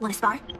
Want to spar?